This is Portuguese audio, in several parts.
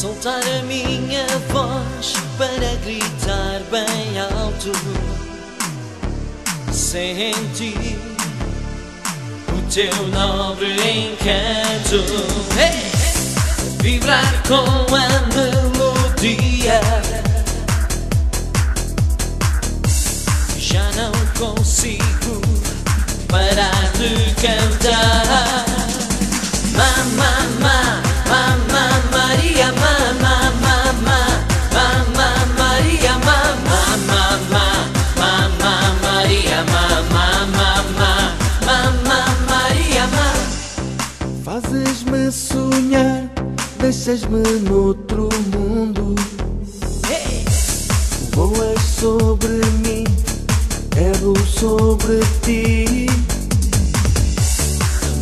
soltar a minha voz para gritar bem alto. Sentir o teu nobre encanto, hey! vibrar com a melodia Fazes-me sonhar, deixas-me noutro mundo. Voas sobre mim, quero sobre ti.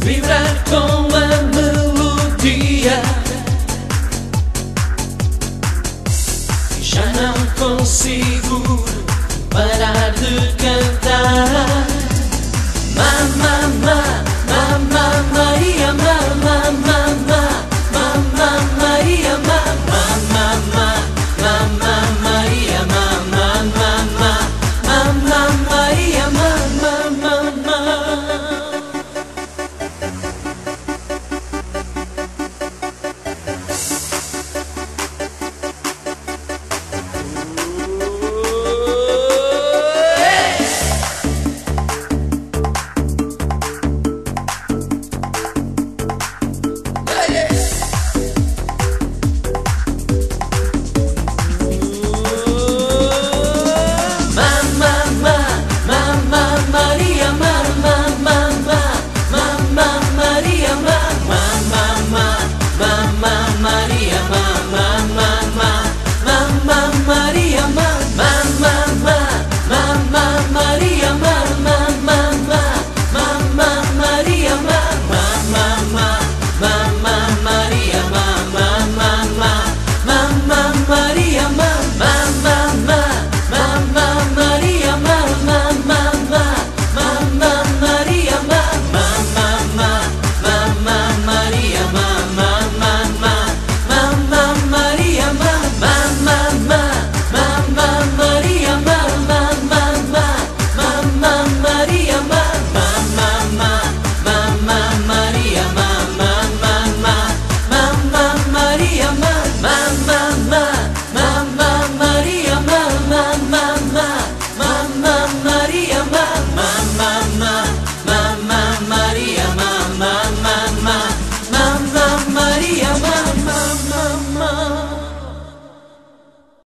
Vibrar com a melodia. Já não consigo parar de